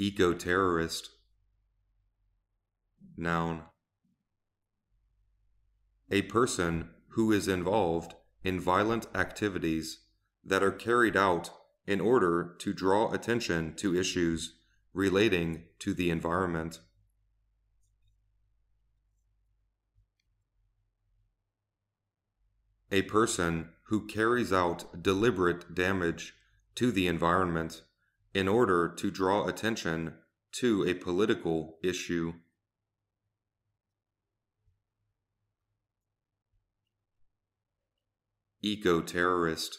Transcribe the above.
Eco-terrorist. Noun. A person who is involved in violent activities that are carried out in order to draw attention to issues relating to the environment. A person who carries out deliberate damage to the environment in order to draw attention to a political issue. Eco terrorist.